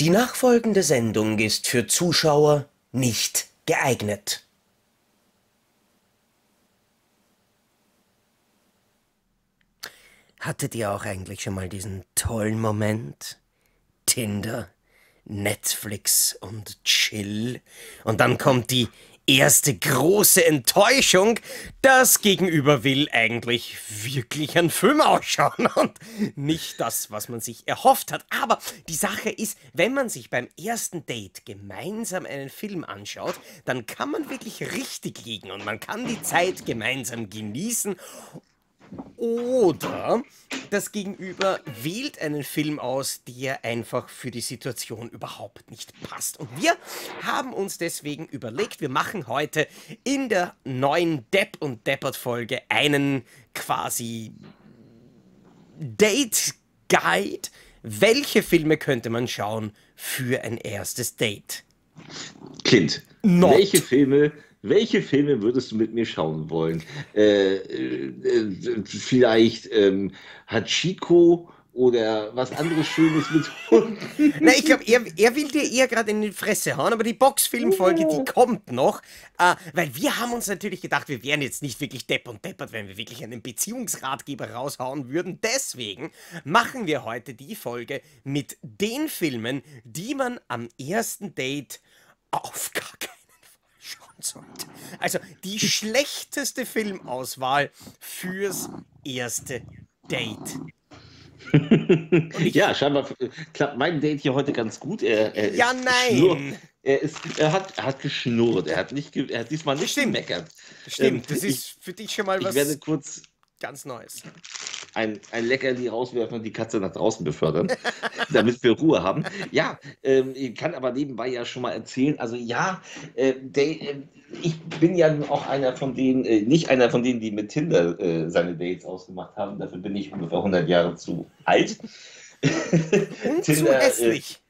Die nachfolgende Sendung ist für Zuschauer nicht geeignet. Hattet ihr auch eigentlich schon mal diesen tollen Moment? Tinder, Netflix und Chill. Und dann kommt die erste große Enttäuschung. Das Gegenüber will eigentlich wirklich einen Film ausschauen und nicht das, was man sich erhofft hat. Aber die Sache ist, wenn man sich beim ersten Date gemeinsam einen Film anschaut, dann kann man wirklich richtig liegen und man kann die Zeit gemeinsam genießen oder das Gegenüber wählt einen Film aus, der einfach für die Situation überhaupt nicht passt. Und wir haben uns deswegen überlegt, wir machen heute in der neuen Depp und Deppert Folge einen quasi Date Guide. Welche Filme könnte man schauen für ein erstes Date? Kind, Not. welche Filme welche Filme würdest du mit mir schauen wollen? Äh, äh, vielleicht ähm, Hachiko oder was anderes Schönes mit Hunden. Nein, ich glaube, er, er will dir eher gerade in die Fresse hauen, aber die Boxfilmfolge, oh. die kommt noch. Äh, weil wir haben uns natürlich gedacht, wir wären jetzt nicht wirklich depp und deppert, wenn wir wirklich einen Beziehungsratgeber raushauen würden. Deswegen machen wir heute die Folge mit den Filmen, die man am ersten Date auf gar keinen sollte. Also die schlechteste Filmauswahl fürs erste Date. ja, scheinbar klappt mein Date hier heute ganz gut. Er, er ja, nein. Er, ist, er, hat, er hat geschnurrt. Er hat, nicht, er hat diesmal nicht Stimmt. gemeckert. Stimmt, ähm, das ist für dich schon mal was. Ich werde kurz ganz Neues. Ein, ein Leckerli rauswerfen und die Katze nach draußen befördern, damit wir Ruhe haben. Ja, ähm, ich kann aber nebenbei ja schon mal erzählen, also ja, äh, der, äh, ich bin ja auch einer von denen, äh, nicht einer von denen, die mit Tinder äh, seine Dates ausgemacht haben, dafür bin ich ungefähr 100 Jahre zu alt. Und Tinder, zu äh, hässlich.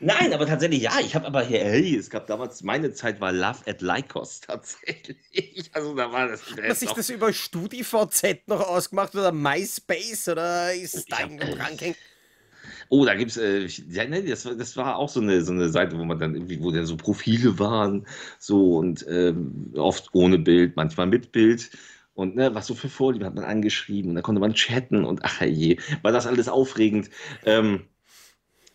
Nein, aber tatsächlich ja. Ich habe aber hier, hey, es gab damals, meine Zeit war Love at Lycos tatsächlich. Also da war das. Hat man sich das über StudiVZ noch ausgemacht oder MySpace oder ist da Ranking? Oh, da gibt es, äh, ja, ne, das, das war auch so eine, so eine Seite, wo man dann irgendwie, wo dann so Profile waren, so und ähm, oft ohne Bild, manchmal mit Bild. Und ne, was so für Vorlieben hat man angeschrieben und da konnte man chatten und ach je, war das alles aufregend. Ähm,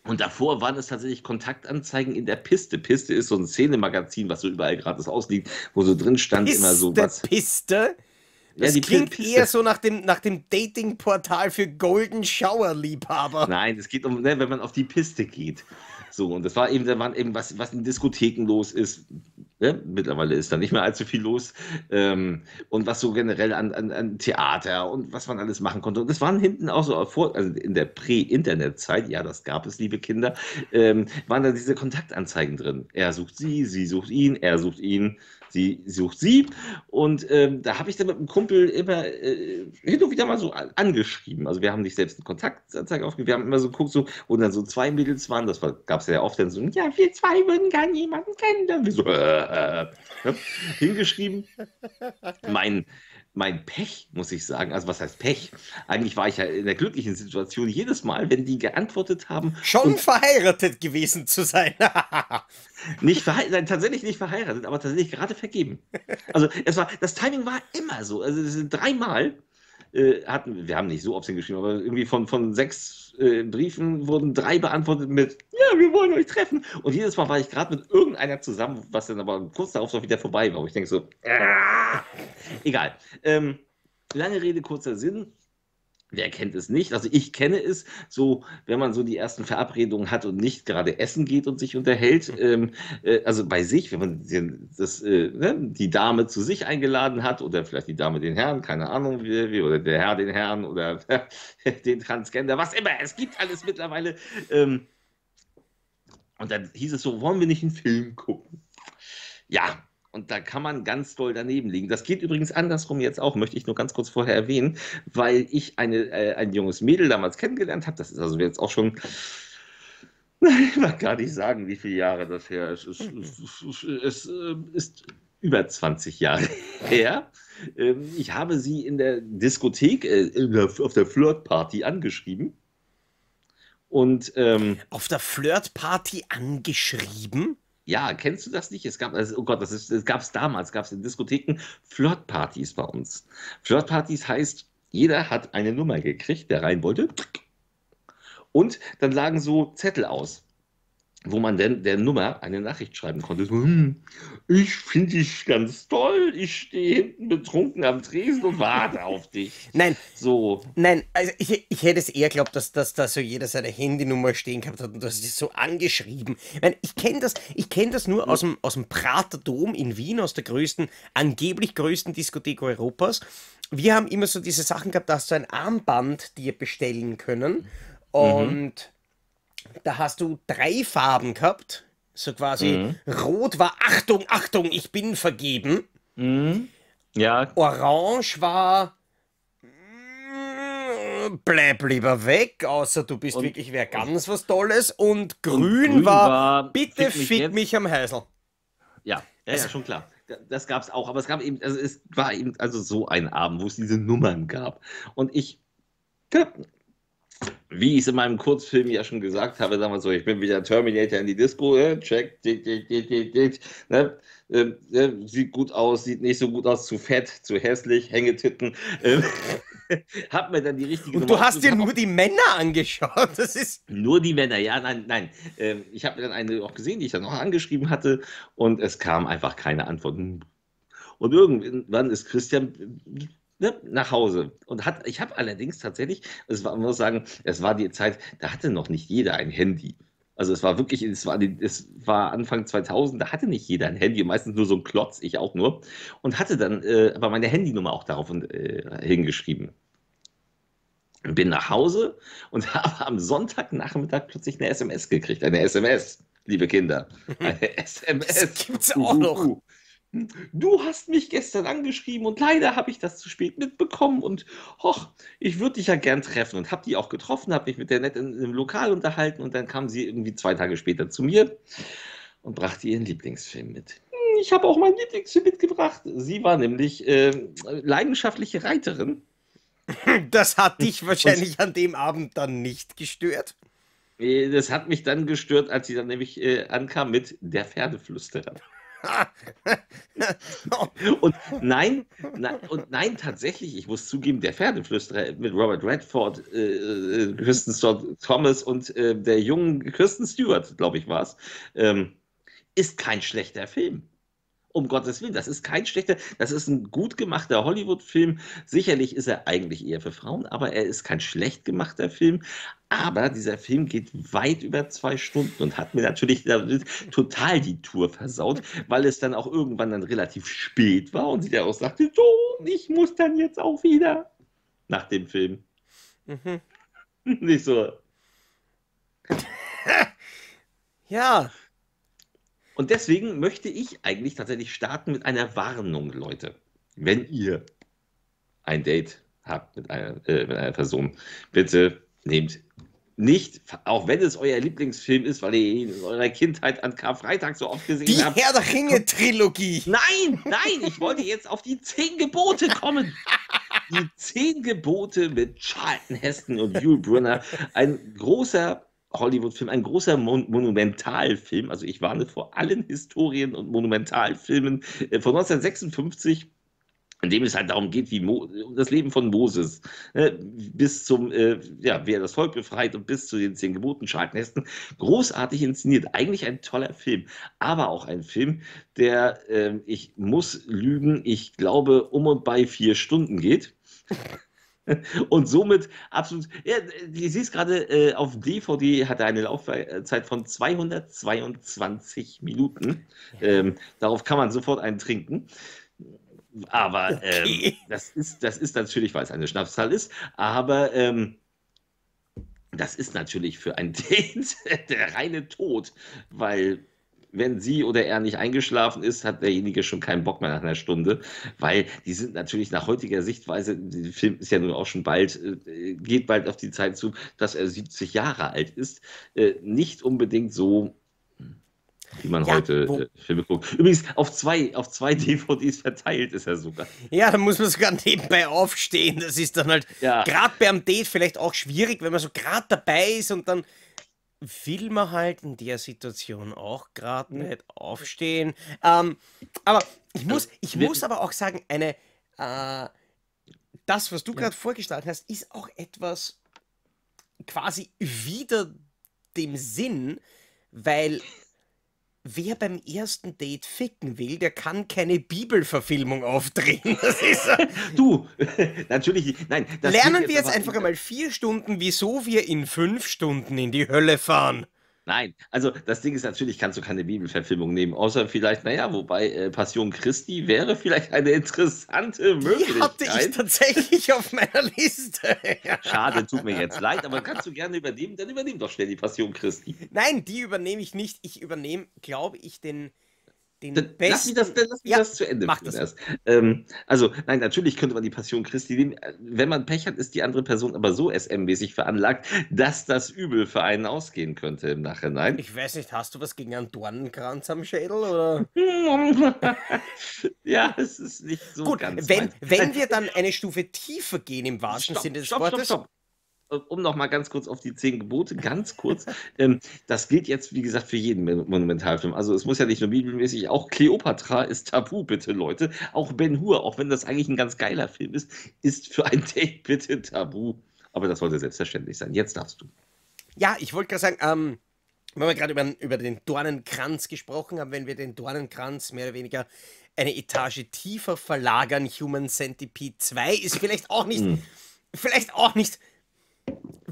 und davor waren es tatsächlich Kontaktanzeigen in der Piste. Piste ist so ein Szenemagazin, was so überall gratis ausliegt, wo so drin stand Piste, immer so was. Piste? Das ja, klingt Piste. eher so nach dem, nach dem Dating-Portal für Golden Shower-Liebhaber. Nein, es geht um, ne, wenn man auf die Piste geht. So, und das war eben, da waren eben, was, was in Diskotheken los ist. Ne? Mittlerweile ist da nicht mehr allzu viel los. Ähm, und was so generell an, an, an, Theater und was man alles machen konnte. Und das waren hinten auch so, vor, also in der Prä-Internet-Zeit, ja, das gab es, liebe Kinder, ähm, waren da diese Kontaktanzeigen drin. Er sucht sie, sie sucht ihn, er sucht ihn sie sucht sie. Und ähm, da habe ich dann mit einem Kumpel immer äh, hin und wieder mal so angeschrieben. Also wir haben nicht selbst eine Kontaktanzeige aufgegeben, wir haben immer so geguckt, so, wo dann so zwei Mädels waren, das gab es ja oft dann so, ja, wir zwei würden gerne jemanden kennen. Dann wir so, äh, äh, äh, hingeschrieben. mein mein Pech, muss ich sagen. Also was heißt Pech? Eigentlich war ich ja in der glücklichen Situation jedes Mal, wenn die geantwortet haben. Schon verheiratet gewesen zu sein. nicht verheiratet, tatsächlich nicht verheiratet, aber tatsächlich gerade vergeben. Also es war, das Timing war immer so. Also es sind dreimal äh, hatten, wir haben nicht so oft geschrieben, aber irgendwie von, von sechs äh, Briefen wurden drei beantwortet mit, ja, wir wollen euch treffen. Und jedes Mal war ich gerade mit irgendeiner zusammen, was dann aber kurz darauf so wieder vorbei war. Wo ich denke so, äh, egal. Ähm, lange Rede, kurzer Sinn. Wer kennt es nicht? Also ich kenne es so, wenn man so die ersten Verabredungen hat und nicht gerade essen geht und sich unterhält. Mhm. Ähm, äh, also bei sich, wenn man das, äh, ne, die Dame zu sich eingeladen hat oder vielleicht die Dame den Herrn, keine Ahnung wie, wie oder der Herr den Herrn oder den Transgender, was immer. Es gibt alles mittlerweile. Ähm, und dann hieß es so, wollen wir nicht einen Film gucken? Ja, und da kann man ganz doll daneben liegen. Das geht übrigens andersrum jetzt auch, möchte ich nur ganz kurz vorher erwähnen, weil ich eine, äh, ein junges Mädel damals kennengelernt habe. Das ist also jetzt auch schon, ich mag gar nicht sagen, wie viele Jahre das her ist. Es ist, es äh, ist über 20 Jahre her. Ähm, ich habe sie in der Diskothek, äh, auf der Flirtparty angeschrieben Und ähm, auf der Flirtparty angeschrieben? Ja, kennst du das nicht? Es gab, also, oh Gott, das, das gab es damals, gab es in Diskotheken Flirtpartys bei uns. Flirtpartys heißt, jeder hat eine Nummer gekriegt, der rein wollte. Und dann lagen so Zettel aus wo man denn der Nummer eine Nachricht schreiben konnte. So, hm, ich finde dich ganz toll, ich stehe hinten betrunken am Tresen und warte auf dich. Nein, so. Nein, also ich, ich hätte es eher geglaubt, dass, dass da so jeder seine Handynummer stehen gehabt hat und das ist so angeschrieben. Ich, meine, ich kenne das, kenn das nur aus dem, aus dem Prater Dom in Wien, aus der größten, angeblich größten Diskothek Europas. Wir haben immer so diese Sachen gehabt, da hast du ein Armband dir bestellen können mhm. und mhm da hast du drei Farben gehabt. So quasi, mhm. Rot war Achtung, Achtung, ich bin vergeben. Mhm. Ja. Orange war mm, bleib lieber weg, außer du bist und, wirklich wer ganz was Tolles. Und grün, grün war, war, bitte fick, mich, fick mich, am Häusl. Ja, ja, ja, schon klar. Das gab es auch, aber es gab eben, also es war eben also so ein Abend, wo es diese Nummern gab. Und ich, wie ich es in meinem Kurzfilm ja schon gesagt habe, sagen wir so, ich bin wieder Terminator in die Disco, äh, check, dick, dick, dick, dick, dick, ne? Ähm, äh, sieht gut aus, sieht nicht so gut aus, zu fett, zu hässlich, Hängetitten. Ähm, hab mir dann die richtige Und du hast dir nur die Männer angeschaut, das ist... Nur die Männer, ja, nein, nein. Ähm, ich habe mir dann eine auch gesehen, die ich dann auch angeschrieben hatte und es kam einfach keine Antworten. Und irgendwann ist Christian ne, nach Hause. Und hat, ich habe allerdings tatsächlich, es war, man muss sagen, es war die Zeit, da hatte noch nicht jeder ein Handy. Also es war wirklich, es war, es war Anfang 2000, da hatte nicht jeder ein Handy, meistens nur so ein Klotz, ich auch nur. Und hatte dann äh, aber meine Handynummer auch darauf äh, hingeschrieben. Bin nach Hause und habe am Sonntagnachmittag plötzlich eine SMS gekriegt. Eine SMS, liebe Kinder. Eine SMS. Das gibt's auch noch. Du hast mich gestern angeschrieben und leider habe ich das zu spät mitbekommen und hoch, ich würde dich ja gern treffen und habe die auch getroffen, habe mich mit der nett in, im Lokal unterhalten und dann kam sie irgendwie zwei Tage später zu mir und brachte ihren Lieblingsfilm mit. Hm, ich habe auch meinen Lieblingsfilm mitgebracht. Sie war nämlich äh, leidenschaftliche Reiterin. Das hat dich wahrscheinlich an dem Abend dann nicht gestört. Äh, das hat mich dann gestört, als sie dann nämlich äh, ankam mit Der Pferdeflüsterer. und nein, nein, und nein, tatsächlich, ich muss zugeben, der Pferdeflüsterer mit Robert Redford, äh, äh Kristen Thomas und äh, der jungen Kristen Stewart, glaube ich, war es, ähm, ist kein schlechter Film. Um Gottes Willen, das ist kein schlechter, das ist ein gut gemachter Hollywood-Film. Sicherlich ist er eigentlich eher für Frauen, aber er ist kein schlecht gemachter Film. Aber dieser Film geht weit über zwei Stunden und hat mir natürlich total die Tour versaut, weil es dann auch irgendwann dann relativ spät war und sie dann auch sagte, so, ich muss dann jetzt auch wieder nach dem Film. Mhm. Nicht so. ja. Und deswegen möchte ich eigentlich tatsächlich starten mit einer Warnung, Leute. Wenn ihr ein Date habt mit einer, äh, mit einer Person, bitte nehmt nicht, auch wenn es euer Lieblingsfilm ist, weil ihr ihn in eurer Kindheit an Karfreitag so oft gesehen die habt. Die Herr der Ringe-Trilogie. Nein, nein, ich wollte jetzt auf die zehn Gebote kommen. Die zehn Gebote mit Charlton Heston und Yul Brunner. Ein großer Hollywood-Film, ein großer Mon Monumentalfilm. Also ich warne vor allen Historien und Monumentalfilmen äh, von 1956 in dem es halt darum geht, wie Mo um das Leben von Moses, äh, bis zum, äh, ja, wer das Volk befreit und bis zu den zehn Geboten, Schaltnästen. Großartig inszeniert. Eigentlich ein toller Film, aber auch ein Film, der, äh, ich muss lügen, ich glaube, um und bei vier Stunden geht. und somit absolut, ja, du siehst gerade, äh, auf DVD hat er eine Laufzeit von 222 Minuten. Ja. Ähm, darauf kann man sofort einen trinken. Aber okay. ähm, das, ist, das ist natürlich, weil es eine Schnapszahl ist, aber ähm, das ist natürlich für ein Date der reine Tod, weil wenn sie oder er nicht eingeschlafen ist, hat derjenige schon keinen Bock mehr nach einer Stunde, weil die sind natürlich nach heutiger Sichtweise, der Film ist ja nun auch schon bald, äh, geht bald auf die Zeit zu, dass er 70 Jahre alt ist, äh, nicht unbedingt so wie man ja, heute wo, äh, Filme guckt. Übrigens, auf zwei, auf zwei DVDs verteilt ist er sogar. Ja, da muss man sogar nebenbei aufstehen. Das ist dann halt ja. gerade beim Date vielleicht auch schwierig, wenn man so gerade dabei ist und dann will man halt in der Situation auch gerade nicht aufstehen. Ähm, aber ich muss, ich wir- muss aber auch sagen, eine, äh, das, was du Ja. gerade vorgeschlagen hast, ist auch etwas quasi wieder dem Sinn, weil wer beim ersten Date ficken will, der kann keine Bibelverfilmung aufdrehen. Das ist, Du, natürlich, nein. das Lernen wir jetzt einfach einmal vier Stunden, wieso wir in fünf Stunden in die Hölle fahren. Nein, also das Ding ist natürlich, kannst du keine Bibelverfilmung nehmen, außer vielleicht, naja, wobei äh, Passion Christi wäre vielleicht eine interessante Die hatte ich Möglichkeit. tatsächlich auf meiner Liste. Schade, tut mir jetzt leid, aber kannst du gerne übernehmen, dann übernimm doch schnell die Passion Christi. Nein, die übernehme ich nicht. Ich übernehme, glaube ich, den, den Dann lass mich besten. das, dann lass mich Ja, das zu Ende mach führen das. erst. Ähm, also, nein, natürlich könnte man die Passion Christi nehmen. Wenn man Pech hat, ist die andere Person aber so SM-mäßig veranlagt, dass das Übel für einen ausgehen könnte im Nachhinein. Ich weiß nicht, hast du was gegen einen Dornenkranz am Schädel? Oder? ja, es ist nicht so Gut, ganz wenn, wenn wir dann eine Stufe tiefer gehen im wahrsten Stopp, Sinne des stopp, stopp, Wortes. stopp. Um noch mal ganz kurz auf die zehn Gebote, ganz kurz. ähm, das gilt jetzt, wie gesagt, für jeden Mon- Monumentalfilm. Also es muss ja nicht nur bibelmäßig, auch Cleopatra ist tabu, bitte Leute. Auch Ben Hur, auch wenn das eigentlich ein ganz geiler Film ist, ist für ein Date bitte tabu. Aber das sollte selbstverständlich sein. Jetzt darfst du. Ja, ich wollte gerade sagen, ähm, wenn wir gerade über, über den Dornenkranz gesprochen haben, wenn wir den Dornenkranz mehr oder weniger eine Etage tiefer verlagern, Human Centipede 2 ist vielleicht auch nicht, Hm. vielleicht auch nicht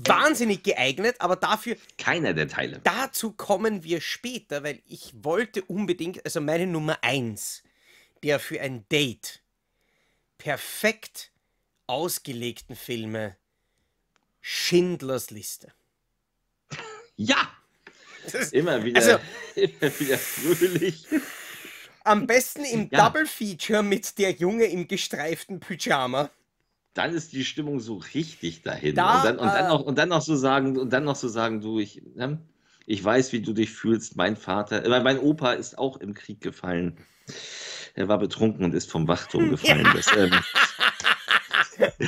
wahnsinnig geeignet, aber dafür, Keiner der Teile. dazu kommen wir später, weil ich wollte unbedingt, also meine Nummer 1, der für ein Date perfekt ausgelegten Filme Schindlers Liste. Ja! Das ist Immer wieder, Also- immer wieder fröhlich. Am besten im Ja. Double Feature mit der Junge im gestreiften Pyjama. Dann ist die Stimmung so richtig dahin. Da, und, dann, und, dann äh, noch, und dann noch so sagen, und dann noch so sagen, du, ich, ne, ich weiß, wie du dich fühlst. Mein Vater, äh, mein Opa ist auch im Krieg gefallen. Er war betrunken und ist vom Wachturm gefallen. Das, ähm,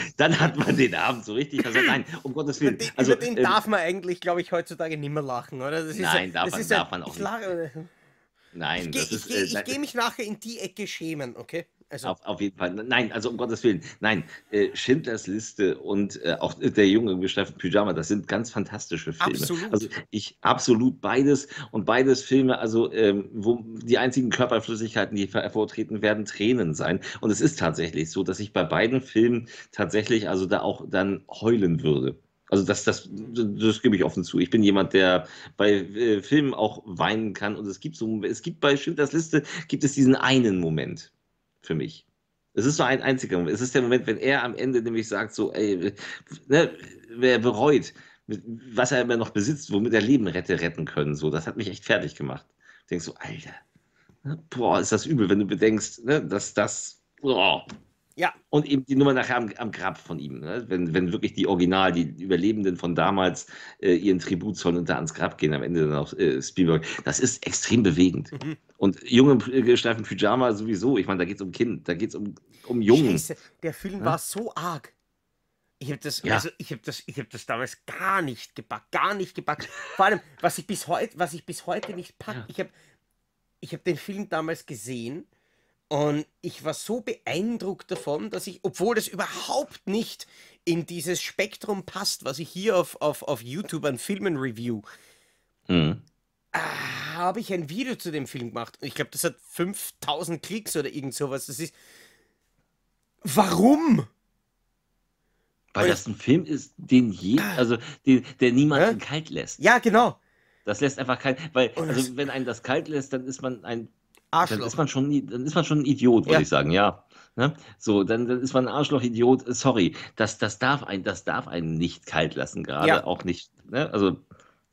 dann hat man den Abend so richtig versaut. Nein, um Gottes Über Willen. den, Also, über den ähm, darf man eigentlich, glaube ich, heutzutage nicht mehr lachen, oder? Das ist Nein, ja, darf man- ja, darf man auch ich lache, nein, Ich gehe das ist. geh, äh, ich nein, geh mich nachher in die Ecke schämen, okay? Also, Auf, auf jeden Fall. Nein, also um Gottes Willen. Nein, äh, Schindlers Liste und äh, auch der Junge im gestreiften Pyjama, das sind ganz fantastische Filme. Absolut. Also ich absolut beides und beides Filme, also ähm, wo die einzigen Körperflüssigkeiten, die hervortreten, werden Tränen sein. Und es ist tatsächlich so, dass ich bei beiden Filmen tatsächlich also da auch dann heulen würde. Also das, das, das gebe ich offen zu. Ich bin jemand, der bei äh, Filmen auch weinen kann. Und es gibt so, es gibt bei Schindlers Liste gibt es diesen einen Moment für mich. Es ist so ein einziger Moment. Es ist der Moment, wenn er am Ende nämlich sagt, so, ey, ne, wer bereut, was er immer noch besitzt, womit er Leben hätte retten können. So, das hat mich echt fertig gemacht. Ich denke so, Alter, ne, boah, ist das übel, wenn du bedenkst, ne, dass das, boah. Ja, Und eben die Nummer nachher am, am Grab von ihm, ne? wenn, wenn wirklich die Original, die Überlebenden von damals äh, ihren Tribut zollen und da ans Grab gehen, am Ende dann auch äh, Spielberg, das ist extrem bewegend. Mhm. Und Junge äh, gestreiften Pyjama sowieso, ich meine, da geht es um Kind, da geht es um, um Jungen. Scheiße, der Film Ja? war so arg. Ich habe das, Ja. also ich habe das, ich habe das damals gar nicht gepackt, gar nicht gepackt. Vor allem, was ich bis heute, was ich bis heute nicht packe. Ja. Ich habe, ich habe den Film damals gesehen und ich war so beeindruckt davon, dass ich, obwohl das überhaupt nicht in dieses Spektrum passt, was ich hier auf, auf, auf YouTube an Filmen review, Mhm. ah, habe ich ein Video zu dem Film gemacht. Und ich glaube, das hat 5000 Klicks oder irgend sowas. Das ist. Warum? Weil das ein Film ist, den je, also den, der niemanden Hä? kalt lässt. Ja, genau. Das lässt einfach kein, weil, also wenn einen das kalt lässt, dann ist man ein Dann Arschloch. ist man schon, dann ist man schon ein Idiot, würde Ja. ich sagen, ja. Ne? So, dann, dann ist man ein Arschloch-Idiot. Äh, Sorry, das, das, darf ein, das darf einen nicht kalt lassen, gerade Ja. auch nicht. Ne? Also,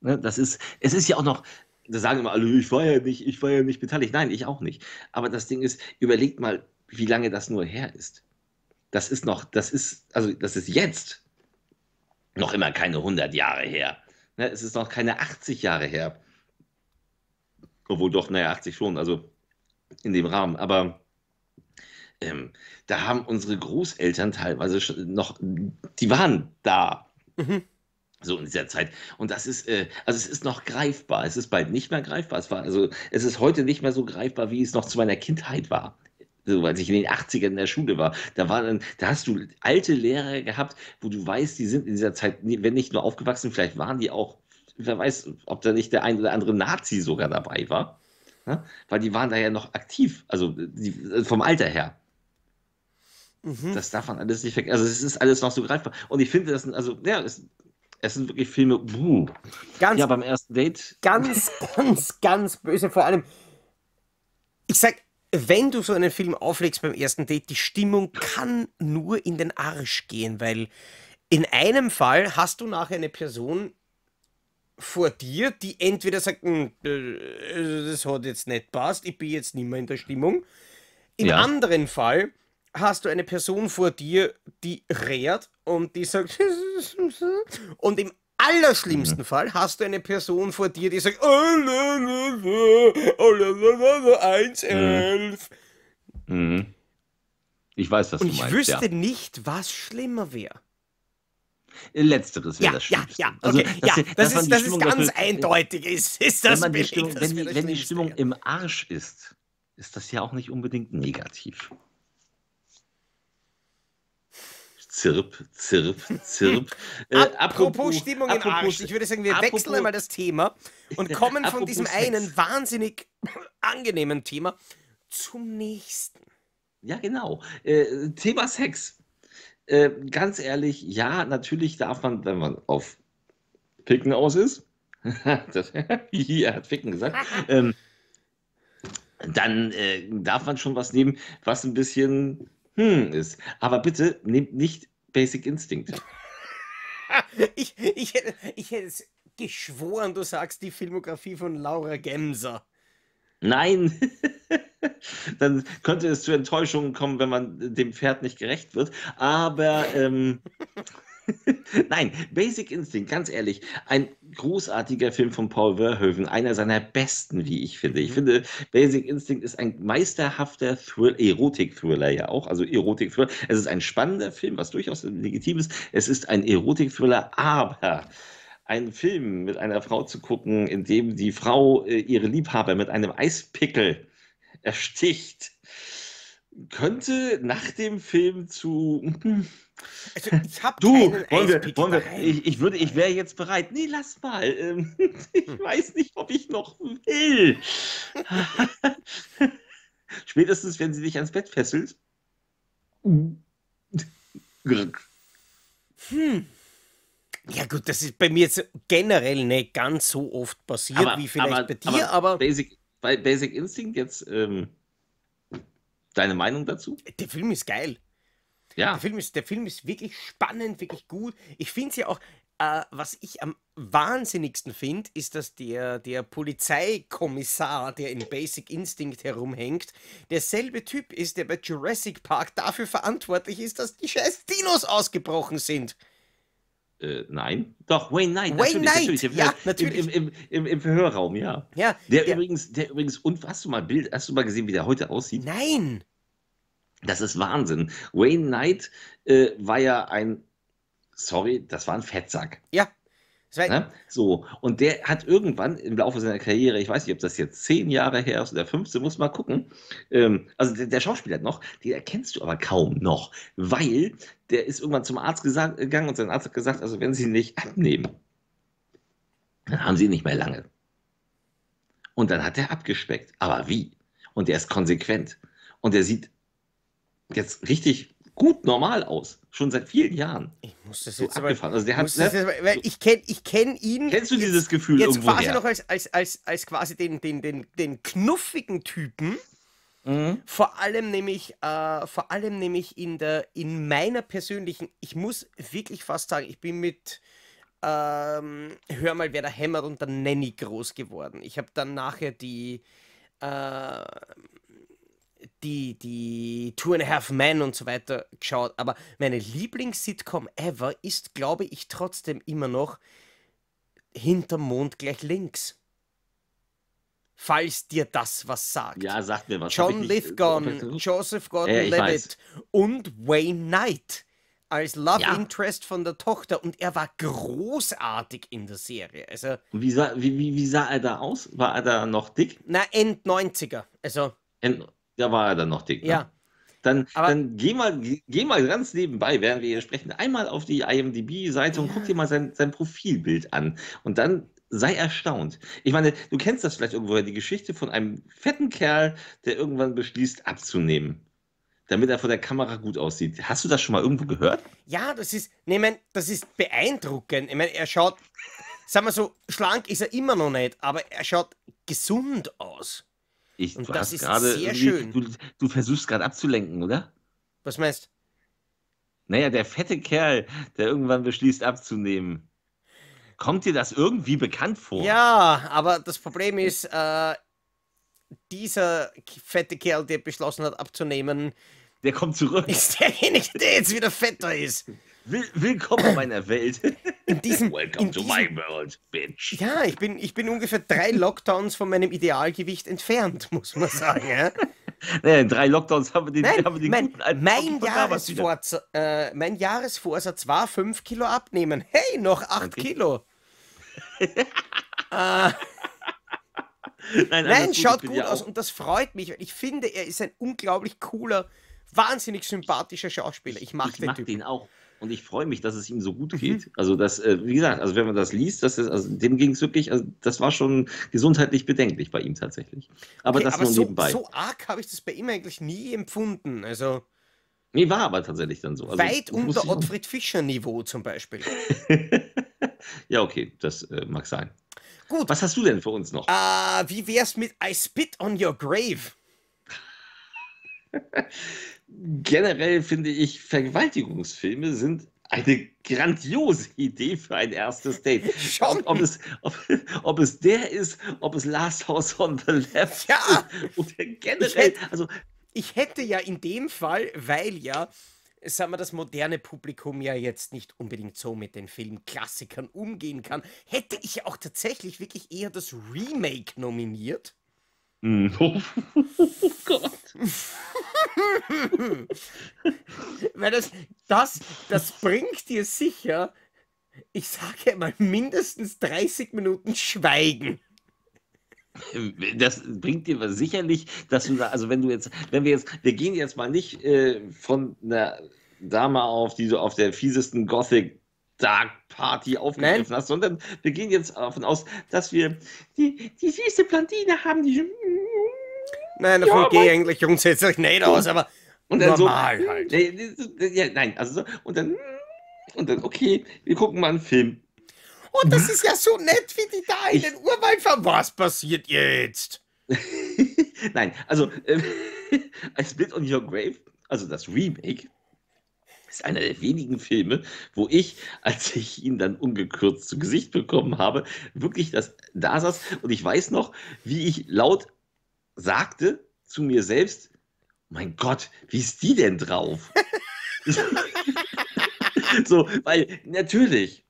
ne, das ist, es ist ja auch noch, da sagen immer alle, ich war ja nicht, ich war ja nicht beteiligt. Nein, ich auch nicht. Aber das Ding ist, überlegt mal, wie lange das nur her ist. Das ist noch, das ist, also das ist jetzt noch immer keine 100 Jahre her. Ne? Es ist noch keine 80 Jahre her. Obwohl doch, naja, 80 schon, also in dem Rahmen. Aber ähm, da haben unsere Großeltern teilweise schon noch, die waren da. Mhm. So in dieser Zeit. Und das ist, äh, also es ist noch greifbar. Es ist bald nicht mehr greifbar. Es war, also es ist heute nicht mehr so greifbar, wie es noch zu meiner Kindheit war. So, als ich in den 80ern in der Schule war. Da war dann, da hast du alte Lehrer gehabt, wo du weißt, die sind in dieser Zeit, wenn nicht nur aufgewachsen, vielleicht waren die auch, wer weiß, ob da nicht der ein oder andere Nazi sogar dabei war. Ja? Weil die waren da ja noch aktiv, also die, vom Alter her. Mhm. Das darf man alles nicht vergessen. Also es ist alles noch so greifbar. Und ich finde, das sind, also, ja, es, es sind wirklich Filme, buh. Ganz, ja, beim ersten Date. Ganz, ganz, ganz böse. Vor allem, ich sag, wenn du so einen Film auflegst beim ersten Date, die Stimmung kann nur in den Arsch gehen, weil in einem Fall hast du nachher eine Person vor dir, die entweder sagt, hm, äh, das hat jetzt nicht passt, ich bin jetzt nicht mehr in der Stimmung. Im ja. anderen Fall hast du eine Person vor dir, die rät und die sagt, und im allerschlimmsten mhm. Fall hast du eine Person vor dir, die sagt, 1,11. Mhm. Ich weiß, was und du meinst. Ich wüsste ja. nicht, was schlimmer wäre. Letzteres wäre ja, das Schlimmste. Ja, ja, also, okay. das, ja, das, das ist, das ist ganz dafür, eindeutig. Ist, ist das wenn, die Stimmung, wenn, die, wenn die Stimmung im Arsch ist, ist das ja auch nicht unbedingt negativ. Zirp, Zirp, Zirp. Äh, apropos, apropos, Stimmung apropos, im Arsch. Ich würde sagen, wir apropos, wechseln einmal das Thema und kommen von diesem Sex. einen wahnsinnig angenehmen Thema zum nächsten. Ja, genau. Äh, Thema Sex. Äh, ganz ehrlich, ja, natürlich darf man, wenn man auf Picken aus ist, das, er hat Ficken gesagt, ähm, dann äh, darf man schon was nehmen, was ein bisschen hm ist. Aber bitte nehmt nicht Basic Instinct. ich, ich, hätte, ich hätte es geschworen, du sagst die Filmografie von Laura Gemser. Nein, dann könnte es zu Enttäuschungen kommen, wenn man dem Pferd nicht gerecht wird. Aber ähm, Nein, Basic Instinct, ganz ehrlich, ein großartiger Film von Paul Verhoeven, einer seiner besten, wie ich finde. Ich mhm. finde, Basic Instinct ist ein meisterhafter Thrill, Erotik-Thriller ja auch, also Erotik-Thriller. Es ist ein spannender Film, was durchaus legitim ist. Es ist ein Erotik-Thriller, aber einen Film mit einer Frau zu gucken, in dem die Frau äh, ihre Liebhaber mit einem Eispickel ersticht, könnte nach dem Film zu also ich habe du, wollen wir, wollen wir, ich, ich, würde, ich wäre jetzt bereit. Nee, lass mal. Ähm, ich hm. weiß nicht, ob ich noch will. Spätestens, wenn sie dich ans Bett fesselt. Hm. Ja gut, das ist bei mir jetzt generell nicht ganz so oft passiert aber, wie vielleicht aber, bei dir, aber, aber Basic, bei Basic Instinct jetzt ähm, deine Meinung dazu? Der Film ist geil. Ja. Der Film ist, der Film ist wirklich spannend, wirklich gut. Ich finde es ja auch, äh, was ich am wahnsinnigsten finde, ist, dass der, der Polizeikommissar, der in Basic Instinct herumhängt, derselbe Typ ist, der bei Jurassic Park dafür verantwortlich ist, dass die scheiß Dinos ausgebrochen sind. Äh, nein. Doch, Wayne Knight. Wayne Knight, natürlich, ja, natürlich. Im, im, im, Im, Verhörraum, ja. Ja. Der, der, übrigens, der übrigens, und hast du mal Bild, hast du mal gesehen, wie der heute aussieht? Nein. Das ist Wahnsinn. Wayne Knight äh, war ja ein, sorry, das war ein Fettsack. Ja. Ne? So, und der hat irgendwann im Laufe seiner Karriere, ich weiß nicht, ob das jetzt zehn Jahre her ist oder 15, muss mal gucken. Ähm, also der, der, Schauspieler noch, den erkennst du aber kaum noch, weil der ist irgendwann zum Arzt gesagt, gegangen und sein Arzt hat gesagt, also wenn sie ihn nicht abnehmen, dann haben sie ihn nicht mehr lange. Und dann hat er abgespeckt. Aber wie? Und der ist konsequent. Und der sieht jetzt richtig gut normal aus. Schon seit vielen Jahren. Ich muss das so jetzt abgefahren. Also der hat, ne, jetzt, weil ich kenne ich kenn ihn. Kennst du jetzt, dieses Gefühl jetzt quasi her? noch als, als, als, als quasi den, den, den, den knuffigen Typen. Mhm. Vor allem nämlich, äh, vor allem nämlich in der, in meiner persönlichen, ich muss wirklich fast sagen, ich bin mit ähm, Hör mal, wer da hämmert und der Nanny groß geworden. Ich habe dann nachher die äh, die, die Two and a Half Men und so weiter geschaut, aber meine Lieblings-Sitcom ever ist, glaube ich, trotzdem immer noch Hinterm Mond gleich links. Falls dir das was sagt. Ja, sagt mir was. John Lithgow, Joseph Gordon-Levitt ja, und Wayne Knight. als Love Ja. Interest von der Tochter und er war großartig in der Serie. Also, wie sah, wie, wie, wie sah er da aus? War er da noch dick? na, End 90er. Also, En- Da war er dann noch dick. Ne? ja. Dann, dann geh, mal, geh, mal ganz nebenbei, während wir hier sprechen, einmal auf die IMDb-Seite und guck dir mal sein, sein Profilbild an. Und dann sei erstaunt. Ich meine, du kennst das vielleicht irgendwoher, die Geschichte von einem fetten Kerl, der irgendwann beschließt, abzunehmen, damit er vor der Kamera gut aussieht. Hast du das schon mal irgendwo gehört? Ja, das ist, ne, ich mein, das ist beeindruckend. Ich meine, er schaut, sagen wir so, schlank ist er immer noch nicht, aber er schaut gesund aus. Ich, Und du das ist sehr schön. Du, du versuchst gerade abzulenken, oder? Was meinst Naja, der fette Kerl, der irgendwann beschließt, abzunehmen. Kommt dir das irgendwie bekannt vor? Ja, aber das Problem ist, äh, dieser fette Kerl, der beschlossen hat abzunehmen, Der kommt zurück. ist derjenige, der jetzt wieder fetter ist. Will, willkommen in meiner Welt. In diesem, Welcome in to diesem, my world, bitch. Ja, ich bin, ich bin ungefähr drei Lockdowns von meinem Idealgewicht entfernt, muss man sagen. Ja? Naja, in drei Lockdowns haben wir den, Nein, haben wir den mein, guten mein. Jahresvorsatz, äh, mein Jahresvorsatz war 5 Kilo abnehmen. Hey, noch 8 Okay. Kilo. äh, Nein, nein, alles schaut gut aus und das freut mich, ich finde, er ist ein unglaublich cooler, wahnsinnig sympathischer Schauspieler. Ich mag ich den mag Typen. den auch. Und ich freue mich, dass es ihm so gut Mhm. geht. Also, das, äh, wie gesagt, also wenn man das liest, das ist, also dem ging es wirklich, also das war schon gesundheitlich bedenklich bei ihm tatsächlich. Aber Okay, das aber nur so, nebenbei. so arg habe ich das bei ihm eigentlich nie empfunden. Also Nee, war aber tatsächlich dann so. Also, weit unter Ottfried Fischer Niveau zum Beispiel. ja, okay, das äh, mag sein. Gut, Was hast du denn für uns noch? äh, wie wär's mit I Spit on Your Grave? Generell finde ich, Vergewaltigungsfilme sind eine grandiose Idee für ein erstes Date. Schon. Ob, ob, es, ob, ob es der ist, ob es Last House on the Left Ja. ist oder generell. Ich hätte- Also, Ich hätte ja in dem Fall, weil ja, sagen wir, das moderne Publikum ja jetzt nicht unbedingt so mit den Filmklassikern umgehen kann, hätte ich ja auch tatsächlich wirklich eher das Remake nominiert. mh, oh Gott. Weil das, das, das bringt dir sicher, ich sage mal, mindestens 30 Minuten Schweigen. Das bringt dir sicherlich, dass du da, also wenn du jetzt, wenn wir jetzt, wir gehen jetzt mal nicht äh, von einer Dame auf, die du auf der fiesesten Gothic Dark Party aufgegriffen hast, sondern wir gehen jetzt davon aus, dass wir die, die süße Blondine haben, die Nein, davon Ja, gehe ich eigentlich grundsätzlich nicht aus, aber und dann normal so, halt. Ja, nein, also so, und dann, und dann, okay, wir gucken mal einen Film. Oh, das ist ja so nett, wie die da in den Urwald fahren. Was passiert jetzt? Nein, also I Spit on Your Grave, also das Remake, ist einer der wenigen Filme, wo ich, als ich ihn dann ungekürzt zu Gesicht bekommen habe, wirklich das da saß und ich weiß noch, wie ich laut sagte zu mir selbst, mein Gott, wie ist die denn drauf? so, weil natürlich,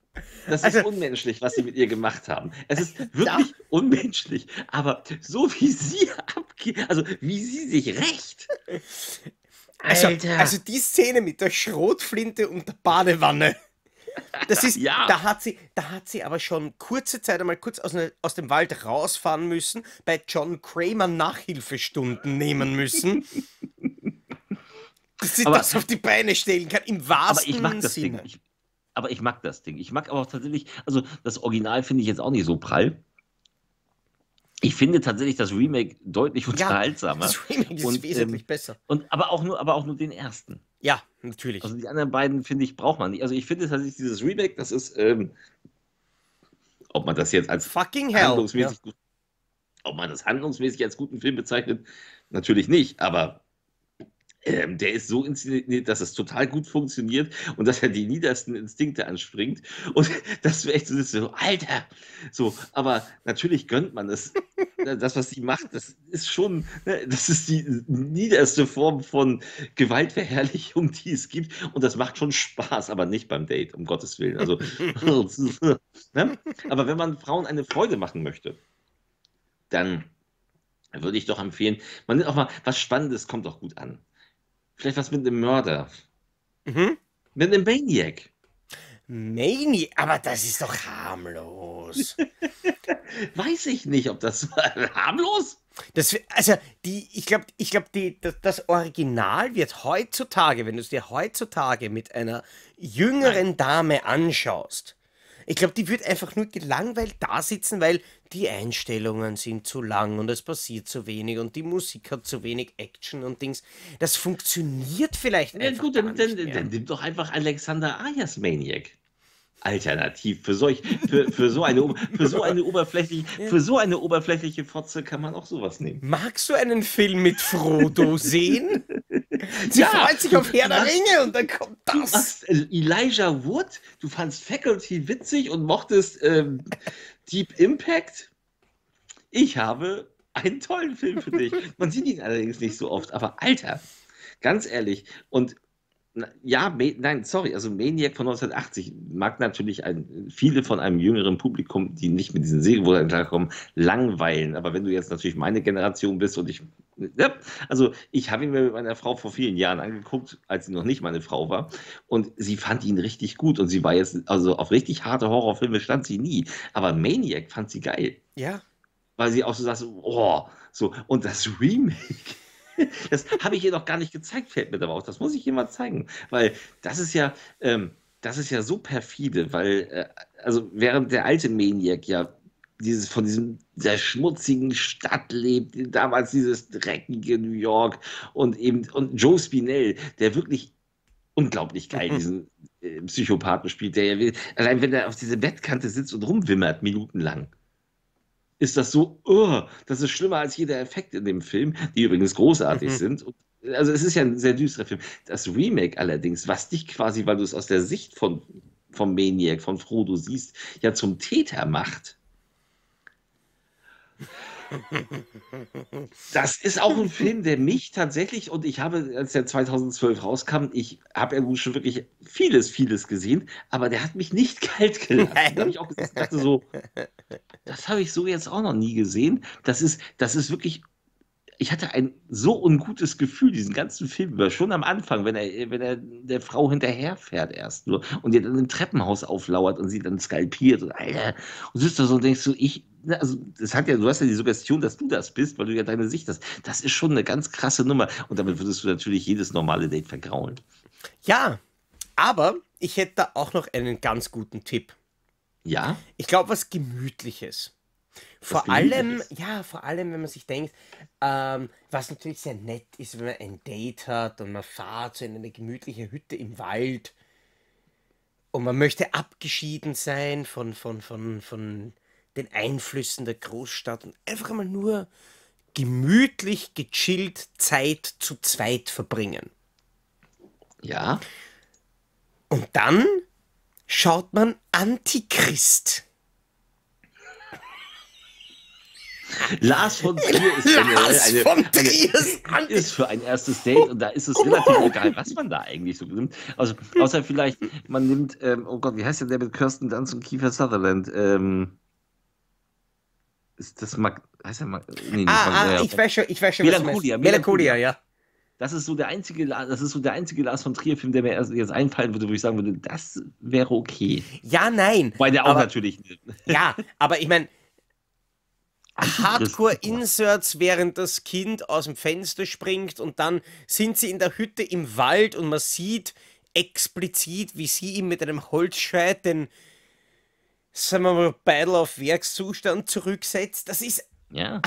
das ist Also- unmenschlich, was sie mit ihr gemacht haben. Es ist wirklich unmenschlich, aber so wie sie abgeht, also wie sie sich rächt. Also, also die Szene mit der Schrotflinte und der Badewanne. Das ist, Ja. da hat sie, da hat sie aber schon kurze Zeit einmal kurz aus, ne, aus dem Wald rausfahren müssen, bei John Kramer Nachhilfestunden nehmen müssen, dass sie Aber- das auf die Beine stellen kann, im aber wahrsten ich mag das Ding. Sinne. Ich, aber ich mag das Ding. Ich mag aber auch tatsächlich, also das Original finde ich jetzt auch nicht so prall. Ich finde tatsächlich das Remake deutlich unterhaltsamer. das Remake ist Und, wesentlich ähm, besser. Und, aber, auch nur, aber auch nur den ersten. Ja, natürlich. Also die anderen beiden, finde ich, braucht man nicht. Also ich finde tatsächlich dieses Remake, das ist, ähm, ob man das jetzt als Fucking hell. Ja. handlungsmäßig gut, ob man das handlungsmäßig als guten Film bezeichnet, natürlich nicht, aber ähm, der ist so inszeniert, dass es total gut funktioniert und dass er die niedersten Instinkte anspringt und das wäre echt so, so, Alter, so, aber natürlich gönnt man es. Das, was sie macht, das ist schon, ne, das ist die niederste Form von Gewaltverherrlichung, die es gibt. Und das macht schon Spaß, aber nicht beim Date, um Gottes Willen. Also, ne? Aber wenn man Frauen eine Freude machen möchte, dann würde ich doch empfehlen, man nimmt auch mal was Spannendes, kommt doch gut an. Vielleicht was mit einem Mörder. Mhm. Mit einem Maniac. Maniac, aber das ist doch harmlos. Weiß ich nicht, ob das harmlos? Das, also, die, ich glaube, ich glaub, das, das Original wird heutzutage, wenn du es dir heutzutage mit einer jüngeren Dame anschaust, ich glaube, die wird einfach nur gelangweilt da sitzen, weil die Einstellungen sind zu lang und es passiert zu wenig und die Musik hat zu wenig Action und Dings. Das funktioniert vielleicht ja, einfach gut, dann, dann, dann nimm doch einfach Alexander Ayas Maniac alternativ für solch für, für so eine für so eine oberflächliche für so eine oberflächliche Fotze kann man auch sowas nehmen. Magst du einen Film mit Frodo sehen? Sie ja, freut sich auf Herr der Ringe und dann kommt das. Du Elijah Wood, du fandst Faculty witzig und mochtest ähm, Deep Impact. Ich habe einen tollen Film für dich. Man sieht ihn allerdings nicht so oft, aber Alter, ganz ehrlich und ja, nein, sorry, also Maniac von 1980 mag natürlich ein, viele von einem jüngeren Publikum, die nicht mit diesen Serienwurzeln klarkommen, langweilen. Aber wenn du jetzt natürlich meine Generation bist und ich, ja, also ich habe ihn mir mit meiner Frau vor vielen Jahren angeguckt, als sie noch nicht meine Frau war, und sie fand ihn richtig gut und sie war jetzt, also auf richtig harte Horrorfilme stand sie nie, aber Maniac fand sie geil. Ja. Weil sie auch so sagt, oh, so, und das Remake das habe ich ihr noch gar nicht gezeigt, fällt mir aber auch. Das muss ich ihr mal zeigen. Weil das ist ja, ähm, das ist ja so perfide, weil, äh, also während der alte Maniac ja dieses von diesem der schmutzigen Stadt lebt, damals dieses dreckige New York und eben und Joe Spinell, der wirklich unglaublich geil mhm. diesen äh, Psychopathen spielt, der ja allein wenn er auf dieser Bettkante sitzt und rumwimmert minutenlang ist das so, oh, das ist schlimmer als jeder Effekt in dem Film, die übrigens großartig mhm. sind. Und, also es ist ja ein sehr düsterer Film. Das Remake allerdings, was dich quasi, weil du es aus der Sicht von, vom Maniac, von Frodo siehst, ja zum Täter macht. Das ist auch ein Film, der mich tatsächlich, und ich habe, als der 2012 rauskam, ich habe ja schon wirklich vieles, vieles gesehen, aber der hat mich nicht kalt gelassen. Da habe ich auch gesagt, dachte so, das habe ich so jetzt auch noch nie gesehen. Das ist, das ist wirklich ich hatte ein so ungutes Gefühl diesen ganzen Film über, schon am Anfang, wenn er, wenn er der Frau hinterherfährt erst nur und ihr dann im Treppenhaus auflauert und sie dann skalpiert und Alter, und sitzt da so und denkst du, ich, also das hat ja, du hast ja die Suggestion, dass du das bist, weil du ja deine Sicht hast. Das ist schon eine ganz krasse Nummer und damit würdest du natürlich jedes normale Date vergraulen. Ja, aber ich hätte da auch noch einen ganz guten Tipp. Ja? Ich glaube, was Gemütliches. Vor allem, ja, vor allem, wenn man sich denkt, ähm, was natürlich sehr nett ist, wenn man ein Date hat und man fährt so in eine gemütliche Hütte im Wald und man möchte abgeschieden sein von, von, von, von den Einflüssen der Großstadt und einfach mal nur gemütlich, gechillt Zeit zu zweit verbringen. Ja. Und dann schaut man Antichrist. Lars von Trier ist Lars eine, von Trier eine, ist für ein erstes Date und da ist es relativ egal, was man da eigentlich so nimmt. Also, außer vielleicht, man nimmt, ähm, oh Gott, wie heißt der, der mit Kirsten Dunst und Kiefer Sutherland? Ähm, ist das Mag heißt der Mag nee, ah, ah, ja, ich weiß schon, ich weiß schon, Melancholia, Melancholia, ja. Das ist so der einzige, das ist so der einzige Lars von Trier-Film, der mir erst jetzt einfallen würde, wo ich sagen würde, das wäre okay. Ja, nein. Weil der auch aber, natürlich. Ja, aber ich meine, Hardcore-Inserts, während das Kind aus dem Fenster springt und dann sind sie in der Hütte im Wald und man sieht explizit, wie sie ihm mit einem Holzscheit den, sagen wir mal, Beidel auf Werkszustand zurücksetzt. Das ist. Ja.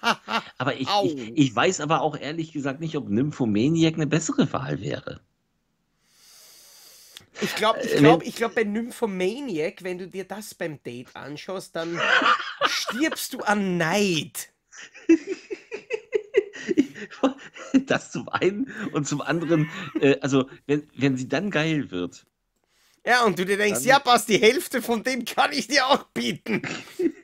aber ich, ich, ich, weiß aber auch ehrlich gesagt nicht, ob Nymphomaniac eine bessere Wahl wäre. Ich glaube, ich glaube, ich glaube, bei Nymphomaniac, wenn du dir das beim Date anschaust, dann stirbst du an Neid. Das zum einen und zum anderen, äh, also wenn, wenn sie dann geil wird. Ja, und du dir denkst, ja, passt, die Hälfte von dem kann ich dir auch bieten.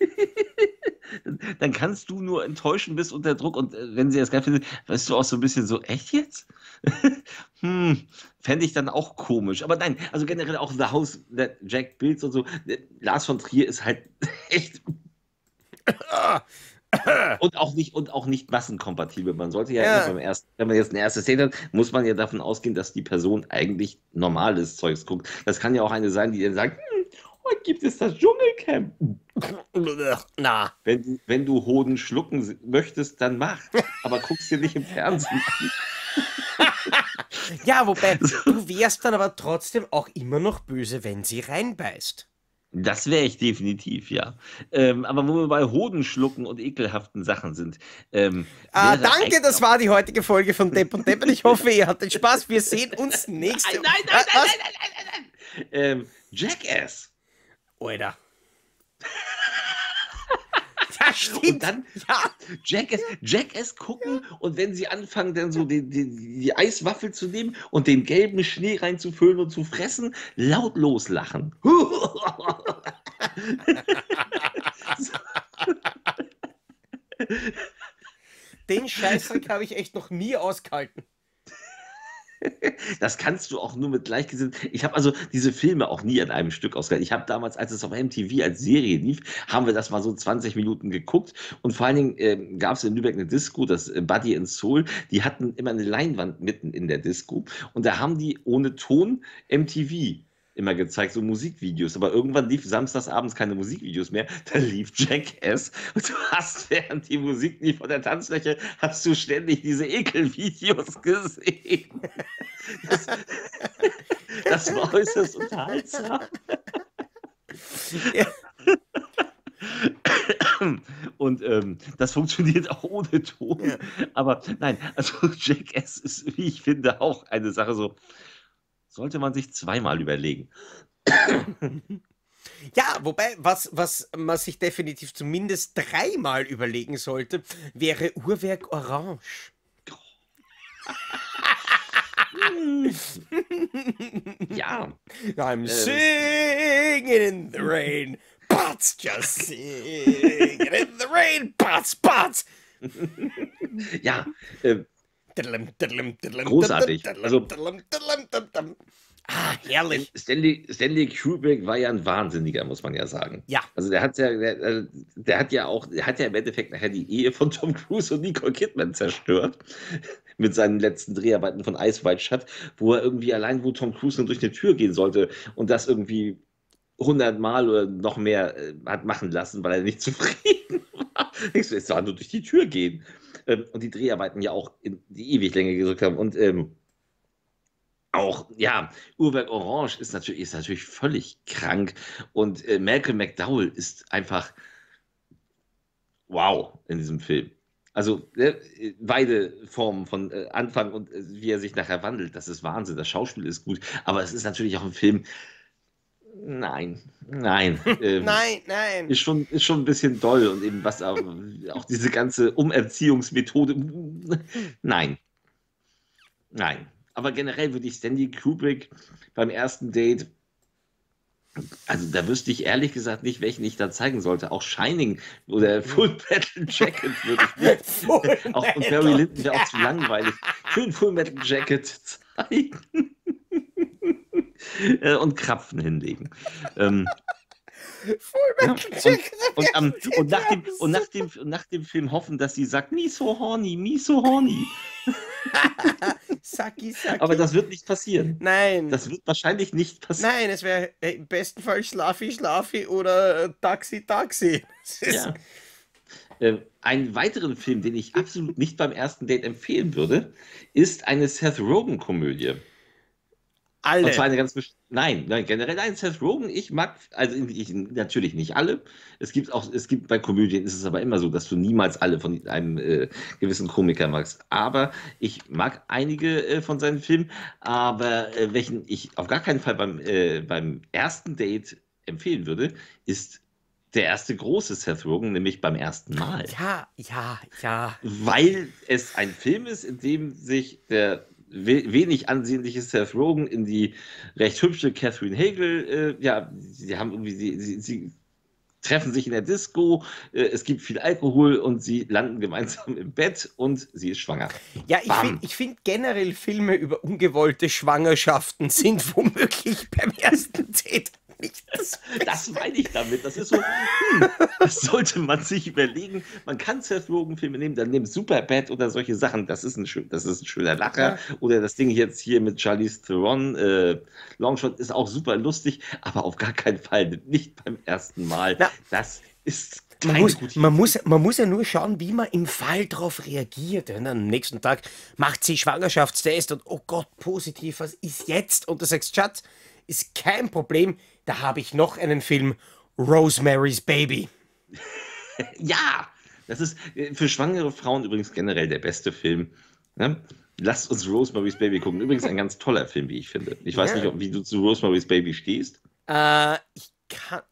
dann kannst du nur enttäuschen bis unter Druck und äh, wenn sie das geil findet, weißt du auch so ein bisschen so, echt jetzt? hm, fände ich dann auch komisch. Aber nein, also generell auch The House, der Jack Bills und so. Lars von Trier ist halt echt. und auch nicht und auch nicht massenkompatibel. Man sollte ja, Ja. immer beim ersten, wenn man jetzt eine erste Szene hat, muss man ja davon ausgehen, dass die Person eigentlich normales Zeugs guckt. Das kann ja auch eine sein, die dann sagt, heute gibt es das Dschungelcamp. Na, Wenn du, wenn du Hoden schlucken möchtest, dann mach. Aber guck's dir nicht im Fernsehen an. ja, wobei, du wärst dann aber trotzdem auch immer noch böse, wenn sie reinbeißt. Das wäre ich definitiv, ja. Ähm, aber wo wir bei Hodenschlucken und ekelhaften Sachen sind. Ähm, Ah, danke, das war die heutige Folge von Depp und Depp. und Ich hoffe, ihr hattet Spaß. Wir sehen uns nächste Nein, nein, nein, Was? nein, nein, nein, nein, nein, nein. Ähm, Jackass. Alter. Ja, stimmt. Und dann ja. Jackass, Jackass gucken und wenn sie anfangen, dann so die, die, die Eiswaffel zu nehmen und den gelben Schnee reinzufüllen und zu fressen, laut loslachen. Den Scheißdreck habe ich echt noch nie ausgehalten. Das kannst du auch nur mit Gleichgesinnten. Ich habe also diese Filme auch nie an einem Stück ausgehalten. Ich habe damals, als es auf MTV als Serie lief, haben wir das mal so 20 Minuten geguckt. Und vor allen Dingen ähm, gab es in Lübeck eine Disco, das äh, Buddy and Soul. Die hatten immer eine Leinwand mitten in der Disco. Und da haben die ohne Ton MTV immer gezeigt, so Musikvideos. Aber irgendwann lief samstagsabends keine Musikvideos mehr. Da lief Jackass. Und du hast, während die Musik lief von der Tanzfläche, hast du ständig diese Ekelvideos gesehen. Das, das war äußerst unterhaltsam. Ja. Und ähm, das funktioniert auch ohne Ton. Ja. Aber nein, also Jackass ist, wie ich finde, auch eine Sache so, sollte man sich zweimal überlegen. Ja, wobei, was, was man sich definitiv zumindest dreimal überlegen sollte, wäre Uhrwerk Orange. Ja, I'm singing in the rain, Butts just singing in the rain, Butts, Butts. ja, äh, Großartig. Also-. Ah, herrlich. Stanley, Stanley Kubrick war ja ein Wahnsinniger, muss man ja sagen. Ja. Also der hat ja, der, äh, der hat ja auch, der hat ja im Endeffekt nachher die Ehe von Tom Cruise und Nicole Kidman zerstört. Mit seinen letzten Dreharbeiten von Ice White Shut, wo er irgendwie allein, wo Tom Cruise nur durch eine Tür gehen sollte und das irgendwie 100 Mal oder noch mehr äh, hat machen lassen, weil er nicht zufrieden war. Denkst du, jetzt soll er nur durch die Tür gehen. Ähm, und die Dreharbeiten ja auch in die Ewigklänge gedrückt haben. Und ähm, auch, ja, Uhrwerk Orange ist natürlich, ist natürlich völlig krank. Und äh, Malcolm McDowell ist einfach wow in diesem Film. Also äh, beide Formen von äh, Anfang und äh, wie er sich nachher wandelt, das ist Wahnsinn. Das Schauspiel ist gut, aber es ist natürlich auch ein Film. Nein, nein. ähm, Nein, nein. ist schon, ist schon ein bisschen doll und eben was auch, auch diese ganze Umerziehungsmethode. Nein. Nein. Aber generell würde ich Stanley Kubrick beim ersten Date, also da wüsste ich ehrlich gesagt nicht, welchen ich da zeigen sollte. Auch Shining oder Full Metal Jacket würde ich mir. Full Auch, und. Barry Lyndon wäre auch zu langweilig. Ein Full Metal Jacket zeigen. Äh, und Krapfen hinlegen. Ähm, und- und, am, und, nach dem, und nach, dem, und nach dem Film hoffen, dass sie sagt, me so horny, me so horny. Saki, Saki. Aber das wird nicht passieren. Nein. Das wird wahrscheinlich nicht passieren. Nein, es wäre äh, im besten Fall Schlafi, Schlafi oder äh, Taxi, Taxi. Ja. Einen weiteren Film, den ich absolut nicht beim ersten Date empfehlen würde, ist eine Seth Rogen-Komödie. Und zwar Alle. eine ganz Nein, nein, generell nein, Seth Rogen, ich mag, also ich, natürlich nicht alle. Es gibt auch, es gibt bei Komödien ist es aber immer so, dass du niemals alle von einem äh, gewissen Komiker magst. Aber ich mag einige äh, von seinen Filmen, aber äh, welchen ich auf gar keinen Fall beim, äh, beim ersten Date empfehlen würde, ist der erste große Seth Rogen, nämlich beim ersten Mal Ja, ja, ja. weil es ein Film ist, in dem sich der wenig ansehnliche Seth Rogen in die recht hübsche Catherine Hagel, äh, ja, sie haben irgendwie, sie, sie, sie treffen sich in der Disco, äh, es gibt viel Alkohol und sie landen gemeinsam im Bett und sie ist schwanger. Ja, ich finde find generell Filme über ungewollte Schwangerschaften sind womöglich beim ersten Date nicht das Das meine ich damit. Das ist so, hm, das sollte man sich überlegen. Man kann Seth Rogen-Filme nehmen, dann nimmt Superbad oder solche Sachen. Das ist ein, schön, das ist ein schöner Lacher. Oder das Ding jetzt hier mit Charlize Theron, äh, Longshot, ist auch super lustig, aber auf gar keinen Fall nicht beim ersten Mal. Na, das ist Man muss, man, muss, man muss ja nur schauen, wie man im Fall darauf reagiert. Und am nächsten Tag macht sie Schwangerschaftstest und oh Gott, positiv, was ist jetzt? Und du sagst, Schatz, ist kein Problem, da habe ich noch einen Film, Rosemary's Baby. Ja, das ist äh, für schwangere Frauen übrigens generell der beste Film. Ne? Lasst uns Rosemary's Baby gucken. Übrigens ein ganz toller Film, wie ich finde. Ich weiß Ja. nicht, wie du zu Rosemary's Baby stehst. Äh, ich kann.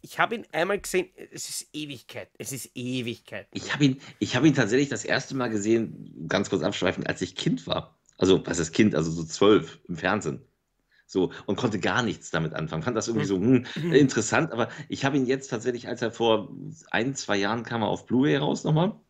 Ich, habe ihn einmal gesehen, es ist Ewigkeit. Es ist Ewigkeit. Ich habe ihn, ich habe ihn tatsächlich das erste Mal gesehen, ganz kurz abschweifend, als ich Kind war. Also, was ist Kind? Also so zwölf im Fernsehen. So, und konnte gar nichts damit anfangen. Fand das irgendwie so hm, interessant, aber ich habe ihn jetzt tatsächlich, als er vor ein, zwei Jahren kam, er auf Blu-ray raus nochmal.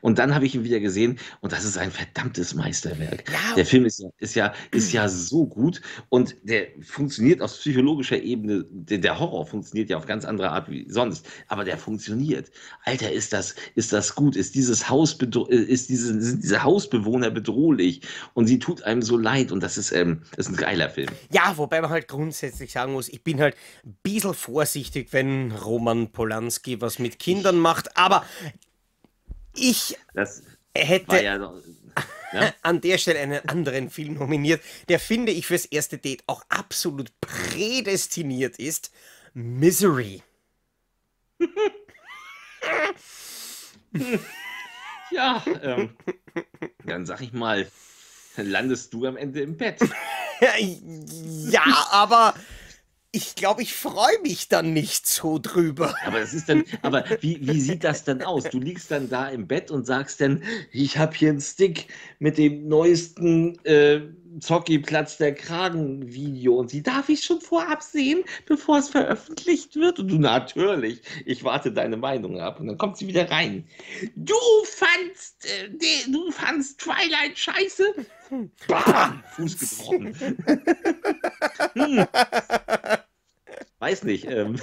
Und dann habe ich ihn wieder gesehen und das ist ein verdammtes Meisterwerk. Ja. Der Film ist, ja- ist, ja, ist ja so gut und der funktioniert aus psychologischer Ebene. Der, Horror funktioniert ja auf ganz andere Art wie sonst, aber der funktioniert. Alter, ist das, ist das gut? Ist dieses Haus äh, ist diese, sind diese Hausbewohner bedrohlich und sie tut einem so leid und das ist, ähm, das ist ein geiler Film. Ja, wobei man halt grundsätzlich sagen muss, ich bin halt ein bisschen vorsichtig, wenn Roman Polanski was mit Kindern macht, aber ich Das hätte ja, noch- ja an der Stelle einen anderen Film nominiert, der finde ich fürs erste Date auch absolut prädestiniert ist. Misery. ja, ähm, dann sag ich mal, landest du am Ende im Bett. Ja, aber ich glaube, ich freue mich dann nicht so drüber. Aber das ist dann, aber wie, wie sieht das dann aus? Du liegst dann da im Bett und sagst dann, ich habe hier einen Stick mit dem neuesten äh, Zocki Platz der Kragen Video und sie darf ich schon vorab sehen, bevor es veröffentlicht wird. Und du natürlich, ich warte deine Meinung ab und dann kommt sie wieder rein. Du fandst, äh, die, du fandst Twilight scheiße? Bam, Fuß gebrochen. hm. Weiß nicht. Ähm,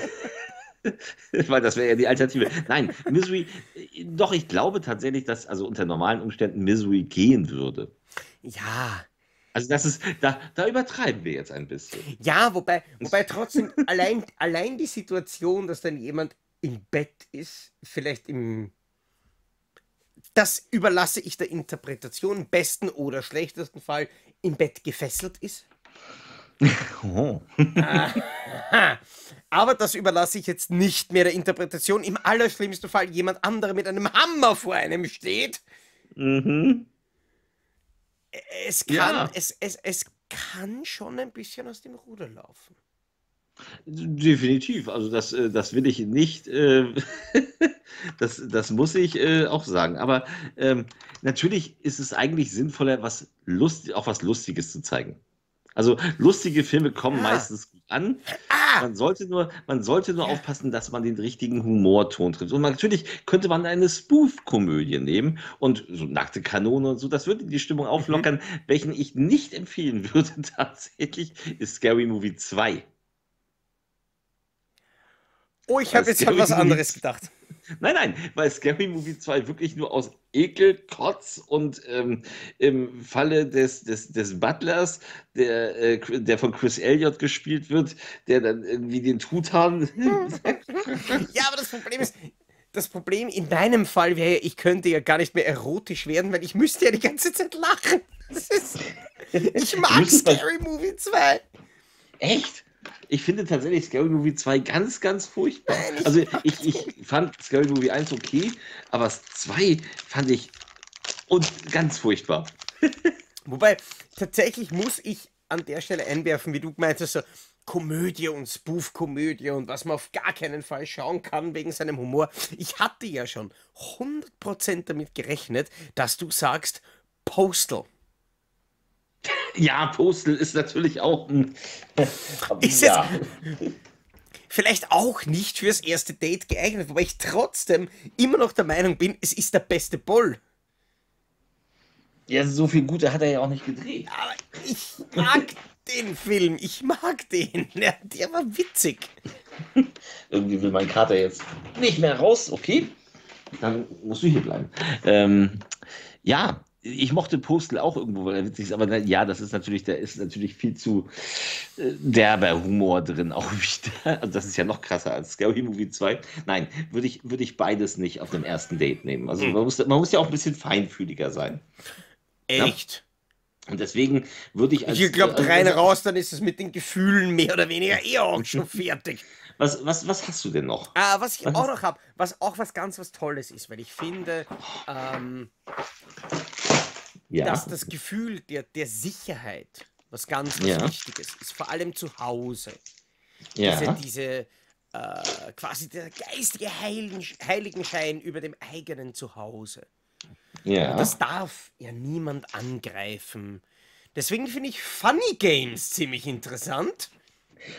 weil das wäre ja die Alternative. Nein, Misery, äh, doch, ich glaube tatsächlich, dass also unter normalen Umständen Misery gehen würde. Ja, Also das ist, da, da übertreiben wir jetzt ein bisschen. ja, wobei, wobei trotzdem allein, allein die Situation, dass dann jemand im Bett ist, vielleicht im. Das überlasse ich der Interpretation, im besten oder schlechtesten Fall im Bett gefesselt ist. Oh. Aber das überlasse ich jetzt nicht mehr der Interpretation. Im allerschlimmsten Fall jemand anderer mit einem Hammer vor einem steht. Mhm. Es kann, Ja. es, es, es kann schon ein bisschen aus dem Ruder laufen. Definitiv. Also das, äh, das will ich nicht, äh, das, das muss ich äh, auch sagen. Aber ähm, natürlich ist es eigentlich sinnvoller, was Lust, auch was Lustiges zu zeigen. Also lustige Filme kommen Ah. meistens gut an. Ah! Man sollte nur, man sollte nur aufpassen, dass man den richtigen Humorton trifft. Und natürlich könnte man eine Spoof-Komödie nehmen und so nackte Kanone und so. Das würde die Stimmung auflockern. Welchen ich nicht empfehlen würde tatsächlich, ist Scary Movie 2. Oh, ich habe Das jetzt an was anderes gedacht. Nein, nein, weil Scary Movie 2 wirklich nur aus Ekel, Kotz und ähm, im Falle des, des, des Butlers, der, äh, der von Chris Elliott gespielt wird, der dann irgendwie den Truthahn. Ja, aber das Problem ist, das Problem in meinem Fall wäre, ich könnte ja gar nicht mehr erotisch werden, weil ich müsste ja die ganze Zeit lachen. Ist, ich mag Scary Movie 2. Echt? Ich finde tatsächlich Scary Movie 2 ganz, ganz furchtbar. Ich Also ich, ich fand Scary Movie 1 okay, aber das 2 fand ich und ganz furchtbar. Wobei, tatsächlich muss ich an der Stelle einwerfen, wie du gemeint hast, so Komödie und Spoof-Komödie und was man auf gar keinen Fall schauen kann wegen seinem Humor. Ich hatte ja schon 100% damit gerechnet, dass du sagst Postal. Ja, Postal ist natürlich auch ein. Ist ja. Vielleicht auch nicht fürs erste Date geeignet, wobei ich trotzdem immer noch der Meinung bin, es ist der beste Boll. ja, so viel Gute hat er ja auch nicht gedreht. Aber ich mag den Film. Ich mag den. Der, der war witzig. Irgendwie will mein Kater jetzt nicht mehr raus. Okay, dann musst du hier bleiben. Ähm, ja, ich mochte Postel auch irgendwo, weil er witzig ist, aber ja, das ist natürlich, da ist natürlich viel zu äh, derber Humor drin auch wieder. Also das ist ja noch krasser als Scary Movie 2. Nein, würde ich, würde ich beides nicht auf dem ersten Date nehmen. Also man muss, man muss ja auch ein bisschen feinfühliger sein. Echt? Und deswegen würde ich als. Ich glaube, also, rein raus, dann ist es mit den Gefühlen mehr oder weniger eher auch schon fertig. Was, was, was hast du denn noch? Ah, was ich was auch noch habe, was auch was ganz was Tolles ist, weil ich finde, ähm, ja. dass das Gefühl der, der Sicherheit was ganz was ja. Wichtiges ist, vor allem zu Hause. Ja. Diese, diese äh, quasi der geistige Heiligen, Heiligenschein über dem eigenen Zuhause. Ja. Und das darf ja niemand angreifen. Deswegen finde ich Funny Games ziemlich interessant.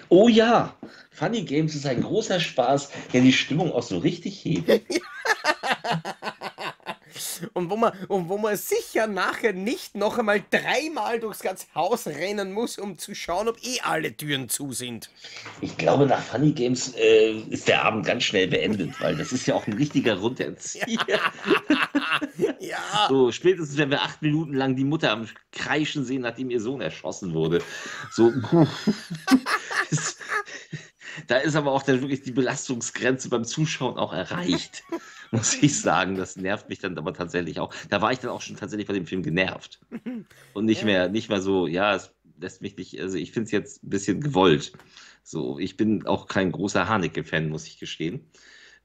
Oh ja, Funny Games ist ein großer Spaß, der die Stimmung auch so richtig hebt. und, wo man, und wo man sicher nachher nicht noch einmal dreimal durchs ganze Haus rennen muss, um zu schauen, ob eh alle Türen zu sind. Ich glaube, nach Funny Games äh, ist der Abend ganz schnell beendet, weil das ist ja auch ein richtiger Runterzieher. ja. So, spätestens, wenn wir acht Minuten lang die Mutter am Kreischen sehen, nachdem ihr Sohn erschossen wurde. So. da ist aber auch dann wirklich die Belastungsgrenze beim Zuschauen auch erreicht muss ich sagen. Das nervt mich dann aber tatsächlich auch. Da war ich dann auch schon tatsächlich bei dem Film genervt. Und nicht ja. mehr, nicht mehr so, ja, es lässt mich nicht, also ich finde es jetzt ein bisschen gewollt. So, ich bin auch kein großer Haneke-Fan, muss ich gestehen.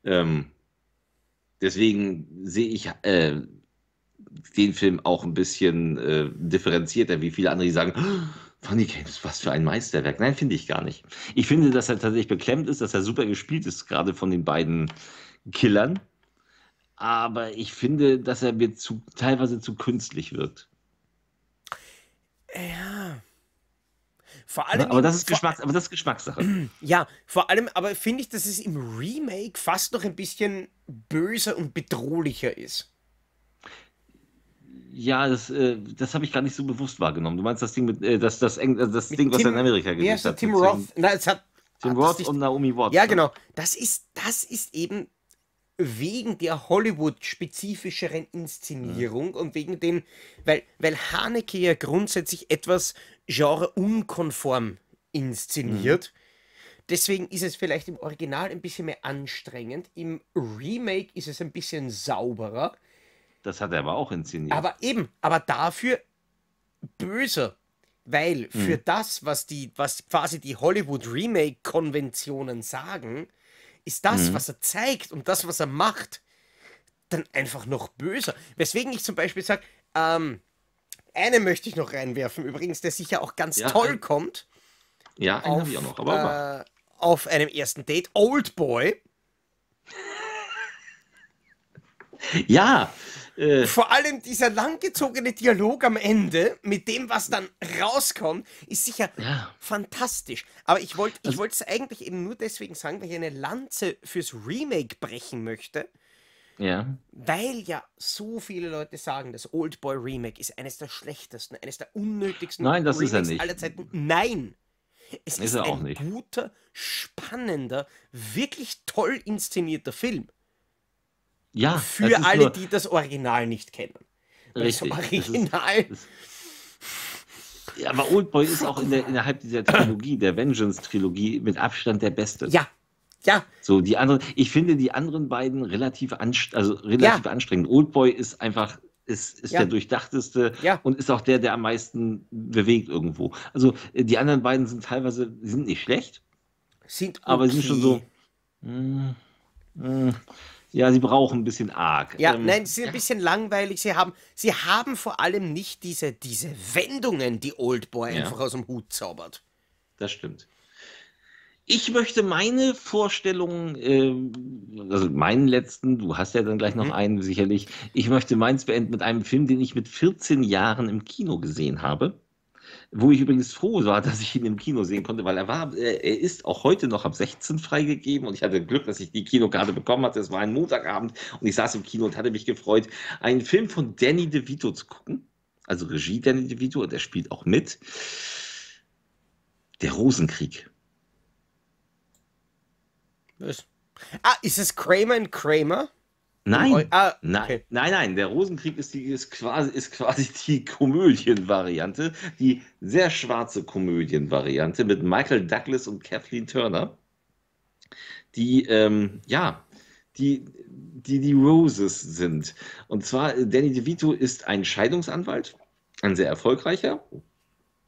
Ähm, deswegen sehe ich äh, den Film auch ein bisschen äh, differenzierter, wie viele andere, die sagen, oh, Funny Games, was für ein Meisterwerk. Nein, finde ich gar nicht. Ich finde, dass er tatsächlich beklemmt ist, dass er super gespielt ist, gerade von den beiden Killern aber ich finde, dass er mir zu, teilweise zu künstlich wirkt. Ja. Vor allem. Aber das ist, Geschmacks, aber das ist Geschmackssache. Ja, vor allem, aber finde ich, dass es im Remake fast noch ein bisschen böser und bedrohlicher ist. Ja, das, äh, das habe ich gar nicht so bewusst wahrgenommen. Du meinst das Ding mit äh, das, das, das, das Ding, was er in Amerika gedreht hat? Tim Roth. Nein, es hat. Tim Roth und Naomi Watts. Ja, ne? genau. Das ist, das ist eben wegen der Hollywood-spezifischeren Inszenierung ja. und wegen dem, weil, weil Haneke ja grundsätzlich etwas genre-unkonform inszeniert. Mhm. Deswegen ist es vielleicht im Original ein bisschen mehr anstrengend. Im Remake ist es ein bisschen sauberer. Das hat er aber auch inszeniert. Aber eben, aber dafür böser. Weil mhm. für das, was die, was quasi die Hollywood-Remake-Konventionen sagen, ist das, mhm. was er zeigt und das, was er macht, dann einfach noch böser. Weswegen ich zum Beispiel sage, ähm, eine möchte ich noch reinwerfen, übrigens, der sicher auch ganz ja, toll kommt. Ja, einen habe ich auch noch. Aber äh, auf einem ersten Date, Old Boy. ja, äh. Vor allem dieser langgezogene Dialog am Ende mit dem, was dann rauskommt, ist sicher ja. fantastisch. Aber ich wollte ich also, es eigentlich eben nur deswegen sagen, weil ich eine Lanze fürs Remake brechen möchte. Ja. Weil ja so viele Leute sagen, das Old Boy Remake ist eines der schlechtesten, eines der unnötigsten Nein, das Remakes ist er nicht. aller Zeiten. Nein! Es ist, ist ein guter, spannender, wirklich toll inszenierter Film. Ja, für alle, nur... die das Original nicht kennen. Richtig. Das Original. Das ist, das... ja, aber Oldboy ist auch in der, innerhalb dieser Trilogie, der Vengeance-Trilogie, mit Abstand der beste. Ja, ja. So, die anderen, ich finde die anderen beiden relativ, anst also relativ ja. anstrengend. Oldboy ist einfach, ist, ist ja. der durchdachteste ja. und ist auch der, der am meisten bewegt irgendwo. Also äh, die anderen beiden sind teilweise, sind nicht schlecht, sind okay. aber sind schon so. Mh, mh, hm, ja, sie brauchen ein bisschen arg. Ja, ähm, nein, sie sind ein bisschen langweilig. Sie haben, sie haben vor allem nicht diese, diese Wendungen, die Oldboy ja. einfach aus dem Hut zaubert. Das stimmt. Ich möchte meine Vorstellung, äh, also meinen letzten, du hast ja dann gleich noch mhm. einen sicherlich, ich möchte meins beenden mit einem Film, den ich mit 14 Jahren im Kino gesehen habe wo ich übrigens froh war, dass ich ihn im Kino sehen konnte, weil er war, äh, er ist auch heute noch ab 16 freigegeben und ich hatte Glück, dass ich die Kinokarte bekommen hatte. Es war ein Montagabend und ich saß im Kino und hatte mich gefreut, einen Film von Danny DeVito zu gucken. Also Regie Danny DeVito und er spielt auch mit. Der Rosenkrieg. Was? Ah, ist es Kramer and Kramer? Nein, Ah, nein, okay. nein, nein. Der Rosenkrieg ist, die, ist, quasi, ist quasi die Komödienvariante, die sehr schwarze Komödienvariante mit Michael Douglas und Kathleen Turner, die, ähm, ja, die, die die Roses sind. Und zwar, Danny DeVito ist ein Scheidungsanwalt, ein sehr erfolgreicher.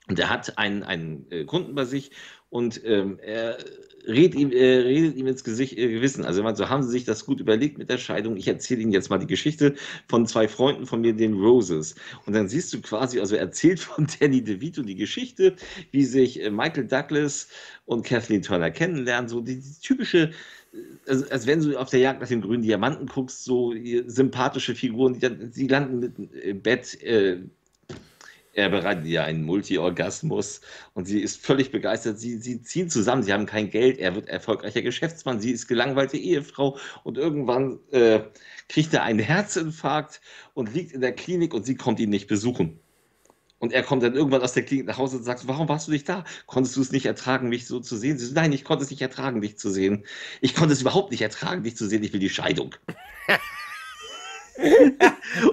Und er hat einen, einen äh, Kunden bei sich und ähm, er redet ihm, äh, redet ihm ins Gesicht, äh, Gewissen. Also meint, so haben Sie sich das gut überlegt mit der Scheidung. Ich erzähle Ihnen jetzt mal die Geschichte von zwei Freunden von mir, den Roses. Und dann siehst du quasi, also er erzählt von Danny DeVito die Geschichte, wie sich äh, Michael Douglas und Kathleen Turner kennenlernen. So die, die typische, äh, also als wenn du auf der Jagd nach dem grünen Diamanten guckst, so sympathische Figuren, die dann, sie landen mit im Bett, äh, er bereitet ihr einen Multi-Orgasmus und sie ist völlig begeistert. Sie, sie ziehen zusammen, sie haben kein Geld, er wird erfolgreicher Geschäftsmann, sie ist gelangweilte Ehefrau und irgendwann äh, kriegt er einen Herzinfarkt und liegt in der Klinik und sie kommt ihn nicht besuchen. Und er kommt dann irgendwann aus der Klinik nach Hause und sagt, warum warst du nicht da? Konntest du es nicht ertragen, mich so zu sehen? Sie so, nein, ich konnte es nicht ertragen, dich zu sehen. Ich konnte es überhaupt nicht ertragen, dich zu sehen. Ich will die Scheidung.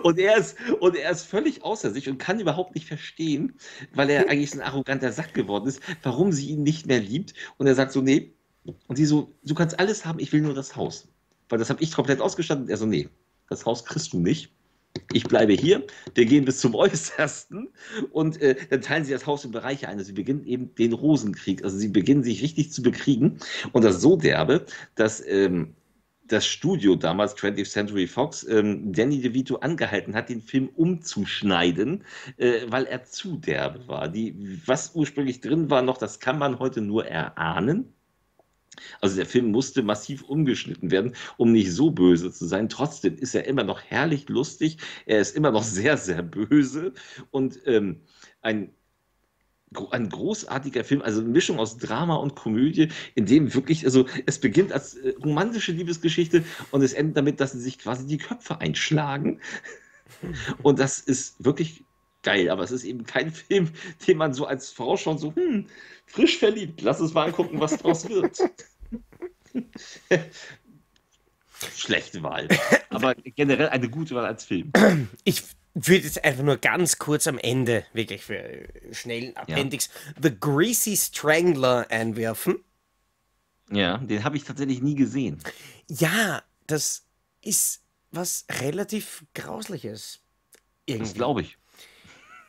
und, er ist, und er ist völlig außer sich und kann überhaupt nicht verstehen, weil er eigentlich ein arroganter Sack geworden ist, warum sie ihn nicht mehr liebt. Und er sagt so, nee. Und sie so, du kannst alles haben, ich will nur das Haus. Weil das habe ich komplett ausgestattet. Und er so, nee, das Haus kriegst du nicht. Ich bleibe hier, wir gehen bis zum Äußersten und äh, dann teilen sie das Haus in Bereiche ein. Also sie beginnen eben den Rosenkrieg. Also sie beginnen sich richtig zu bekriegen und das so derbe, dass ähm, das Studio damals, 20th Century Fox, ähm, Danny DeVito angehalten hat, den Film umzuschneiden, äh, weil er zu derbe war. Die, was ursprünglich drin war noch, das kann man heute nur erahnen. Also der Film musste massiv umgeschnitten werden, um nicht so böse zu sein. Trotzdem ist er immer noch herrlich lustig. Er ist immer noch sehr, sehr böse und ähm, ein ein großartiger Film, also eine Mischung aus Drama und Komödie, in dem wirklich, also es beginnt als äh, romantische Liebesgeschichte und es endet damit, dass sie sich quasi die Köpfe einschlagen. Und das ist wirklich geil, aber es ist eben kein Film, den man so als Frau schon so, hm, frisch verliebt, lass uns mal angucken, was draus wird. Schlechte Wahl, aber generell eine gute Wahl als Film. Ich würde jetzt einfach nur ganz kurz am Ende, wirklich für äh, schnellen Appendix, The Greasy Strangler einwerfen. Ja, den habe ich tatsächlich nie gesehen. Ja, das ist was relativ Grausliches. Das Irgendwie. glaube ich.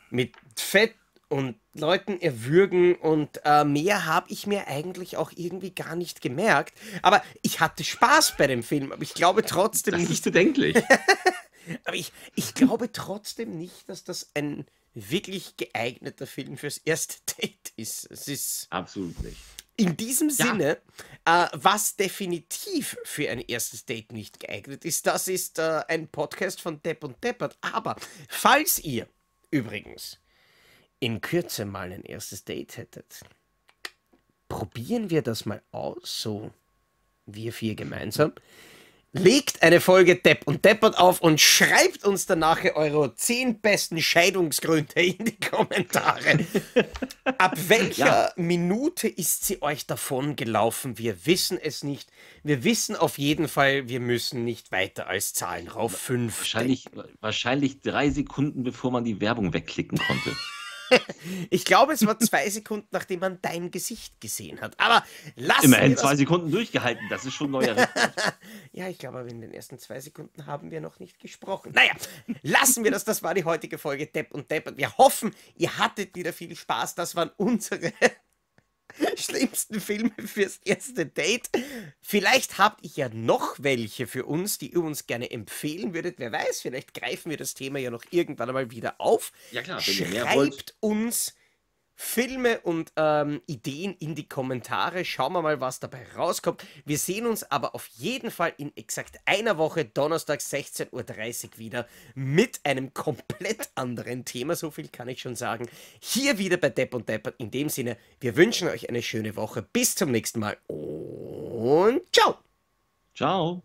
Mit Fett und Leuten erwürgen und äh, mehr habe ich mir eigentlich auch irgendwie gar nicht gemerkt. Aber ich hatte Spaß bei dem Film, aber ich glaube trotzdem Das nicht, ist bedenklich. Aber ich, ich glaube trotzdem nicht, dass das ein wirklich geeigneter Film fürs erste Date ist. Es ist Absolut nicht. in diesem Ja. Sinne, äh, was definitiv für ein erstes Date nicht geeignet ist, das ist äh, ein Podcast von Depp und Deppert. Aber falls ihr übrigens in Kürze mal ein erstes Date hättet, probieren wir das mal aus, so wir vier gemeinsam. Legt eine Folge Depp und Deppert auf und schreibt uns danach eure zehn besten Scheidungsgründe in die Kommentare. Ab welcher Ja. Minute ist sie euch davon gelaufen? Wir wissen es nicht. Wir wissen auf jeden Fall, wir müssen nicht weiter als Zahlen rauf. Fünf. Wahrscheinlich, wahrscheinlich drei Sekunden, bevor man die Werbung wegklicken konnte. Ich glaube, es war zwei Sekunden, nachdem man dein Gesicht gesehen hat. Aber wir Immerhin zwei Sekunden durchgehalten, das ist schon neuer. Ja, ich glaube, aber in den ersten zwei Sekunden haben wir noch nicht gesprochen. Naja, lassen wir das. Das war die heutige Folge Depp und Deppert. Wir hoffen, ihr hattet wieder viel Spaß. Das waren unsere schlimmsten Filme fürs erste Date. Vielleicht habt ihr ja noch welche für uns, die ihr uns gerne empfehlen würdet. Wer weiß, vielleicht greifen wir das Thema ja noch irgendwann einmal wieder auf. Ja klar, wenn ihr mehr wollt. Schreibt uns Filme und ähm, Ideen in die Kommentare. Schauen wir mal, was dabei rauskommt. Wir sehen uns aber auf jeden Fall in exakt einer Woche, Donnerstag 16.30 Uhr wieder mit einem komplett anderen Thema. So viel kann ich schon sagen. Hier wieder bei Depp und Deppert. In dem Sinne, wir wünschen euch eine schöne Woche. Bis zum nächsten Mal und ciao! Ciao.